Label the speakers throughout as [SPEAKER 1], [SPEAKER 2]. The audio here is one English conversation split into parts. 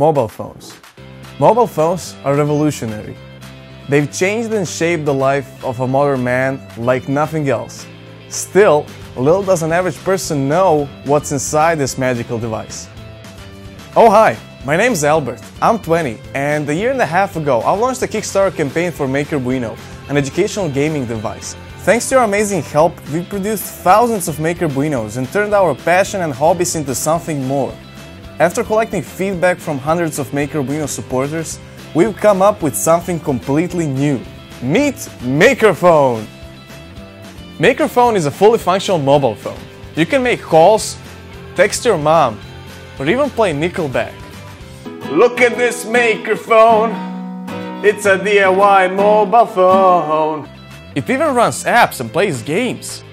[SPEAKER 1] Mobile phones. Mobile phones are revolutionary. They've changed and shaped the life of a modern man like nothing else. Still, little does an average person know what's inside this magical device. Oh hi, my name's Albert. I'm 20, and a year and a half ago, I launched a Kickstarter campaign for MakerBuino, an educational gaming device. Thanks to your amazing help, we produced thousands of MakerBuinos and turned our passion and hobbies into something more. After collecting feedback from hundreds of MakerBuino supporters, we've come up with something completely new. Meet MakerPhone! MakerPhone is a fully functional mobile phone. You can make calls, text your mom, or even play Nickelback. Look at this MakerPhone! It's a DIY mobile phone! It even runs apps and plays games.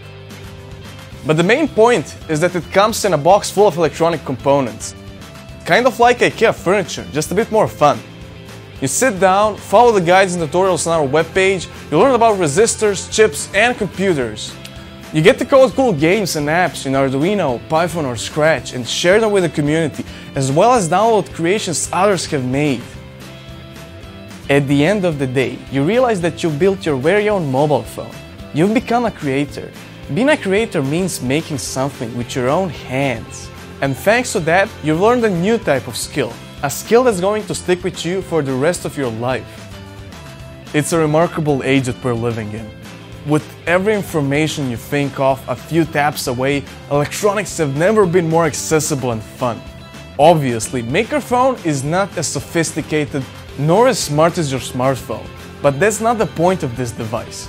[SPEAKER 1] But the main point is that it comes in a box full of electronic components. Kind of like IKEA furniture, just a bit more fun. You sit down, follow the guides and tutorials on our webpage, you learn about resistors, chips, and computers. You get to code cool games and apps in Arduino, Python, or Scratch and share them with the community, as well as download creations others have made. At the end of the day, you realize that you built your very own mobile phone. You've become a creator. Being a creator means making something with your own hands. And thanks to that, you've learned a new type of skill, a skill that's going to stick with you for the rest of your life. It's a remarkable age that we're living in. With every information you think of a few taps away, electronics have never been more accessible and fun. Obviously, MakerPhone is not as sophisticated nor as smart as your smartphone. But that's not the point of this device.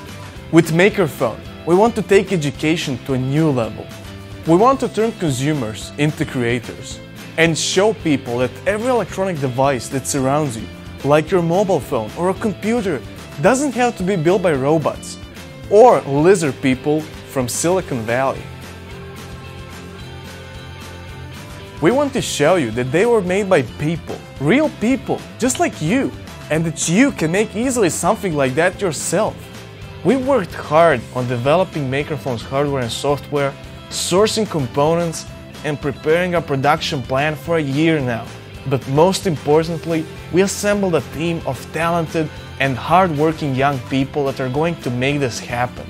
[SPEAKER 1] With MakerPhone, we want to take education to a new level. We want to turn consumers into creators and show people that every electronic device that surrounds you, like your mobile phone or a computer, doesn't have to be built by robots or lizard people from Silicon Valley. We want to show you that they were made by people, real people, just like you, and that you can make easily something like that yourself. We worked hard on developing MakerPhone's hardware and software, sourcing components, and preparing a production plan for a year now. But most importantly, we assembled a team of talented and hardworking young people that are going to make this happen.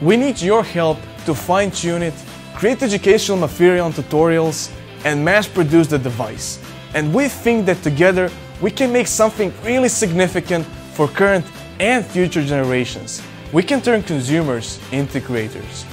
[SPEAKER 1] We need your help to fine tune it, create educational material and tutorials, and mass produce the device. And we think that together we can make something really significant for current and future generations. We can turn consumers into creators.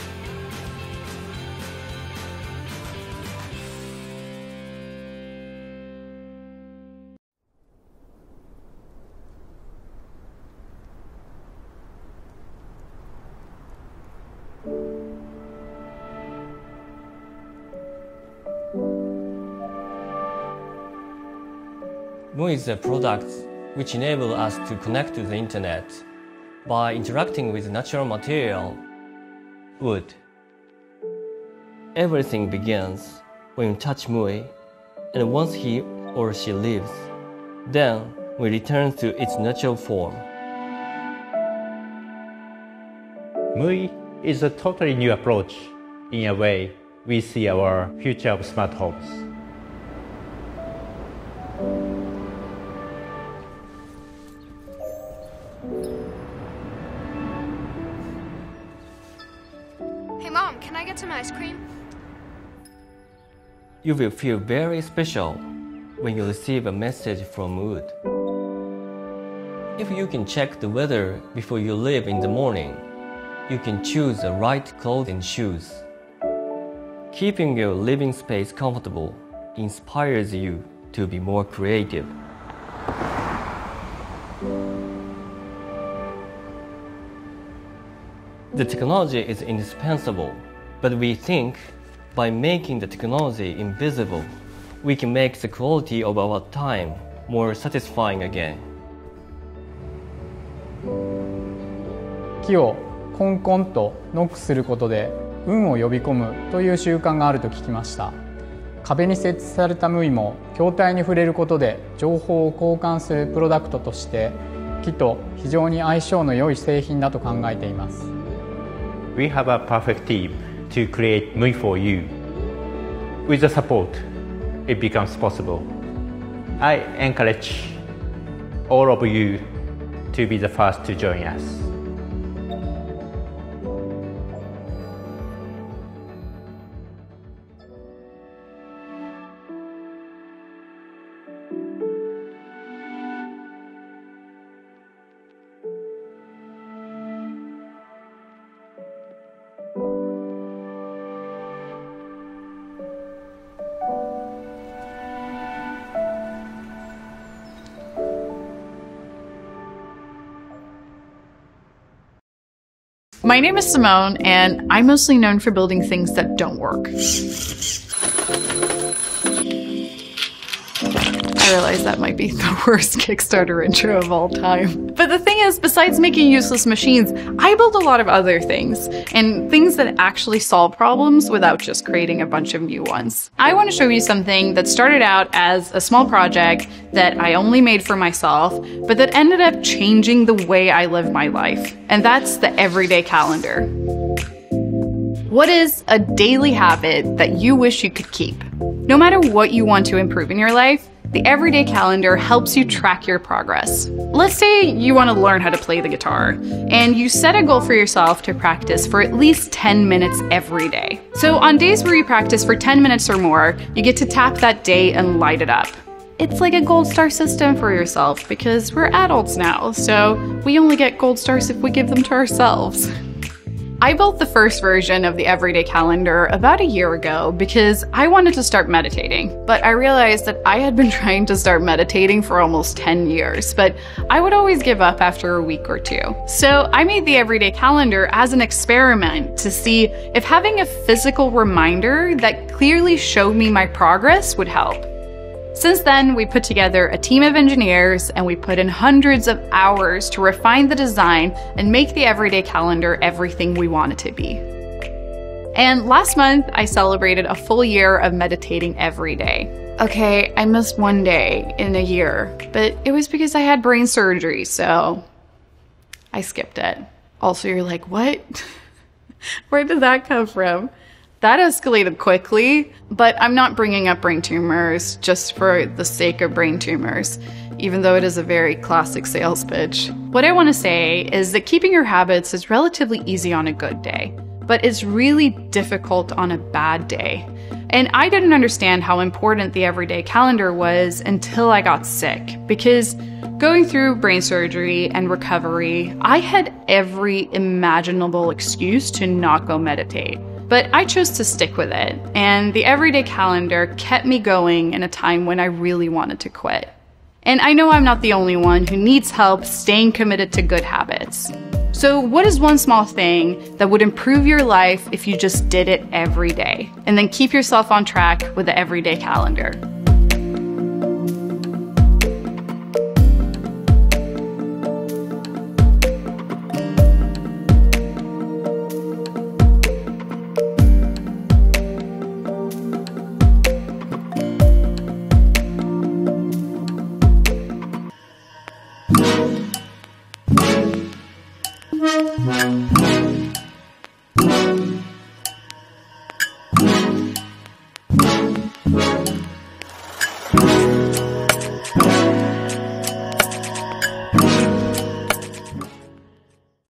[SPEAKER 2] Moon is a product which enables us to connect to the internet by interacting with natural material, wood. Everything begins when you touch Mui, and once he or she leaves, then we return to its natural form.
[SPEAKER 3] Mui is a totally new approach in a way we see our future of smart homes.
[SPEAKER 4] Get some ice cream?
[SPEAKER 2] You will feel very special when you receive a message from Wood. If you can check the weather before you leave in the morning, you can choose the right clothes and shoes. Keeping your living space comfortable inspires you to be more creative. The technology is indispensable, but we think by making the technology invisible, we can make the quality of our time more satisfying again.
[SPEAKER 5] 木をコンコンとノックすることで運を呼び込むという習慣があると聞きました壁に設置されたムイも筐体に触れることで情報を交換するプロダクトとして木と非常に相性の良い製品だと考えています
[SPEAKER 3] We have a perfect team to create Mui for you. With the support, it becomes possible. I encourage all of you to be the first to join us.
[SPEAKER 6] My name is Simone, and I'm mostly known for building things that don't work. I realize that might be the worst Kickstarter intro of all time. But the thing is, besides making useless machines, I build a lot of other things, and things that actually solve problems without just creating a bunch of new ones. I want to show you something that started out as a small project that I only made for myself, but that ended up changing the way I live my life. And that's the everyday calendar. What is a daily habit that you wish you could keep? No matter what you want to improve in your life, the Everyday Calendar helps you track your progress. Let's say you want to learn how to play the guitar, and you set a goal for yourself to practice for at least 10 minutes every day. So, on days where you practice for 10 minutes or more, you get to tap that day and light it up. It's like a gold star system for yourself because we're adults now, so we only get gold stars if we give them to ourselves. I built the first version of the Everyday Calendar about a year ago because I wanted to start meditating, but I realized that I had been trying to start meditating for almost 10 years, but I would always give up after a week or two. So I made the Everyday Calendar as an experiment to see if having a physical reminder that clearly showed me my progress would help. Since then, we put together a team of engineers and we put in hundreds of hours to refine the design and make the everyday calendar everything we want it to be. And last month, I celebrated a full year of meditating every day. Okay, I missed one day in a year, but it was because I had brain surgery, so I skipped it. Also, you're like, what? Where did that come from? That escalated quickly, but I'm not bringing up brain tumors just for the sake of brain tumors, even though it is a very classic sales pitch. What I want to say is that keeping your habits is relatively easy on a good day, but it's really difficult on a bad day. And I didn't understand how important the everyday calendar was until I got sick, because going through brain surgery and recovery, I had every imaginable excuse to not go meditate. But I chose to stick with it, and the everyday calendar kept me going in a time when I really wanted to quit. And I know I'm not the only one who needs help staying committed to good habits. So, what is one small thing that would improve your life if you just did it every day? And then keep yourself on track with the everyday calendar.
[SPEAKER 7] Música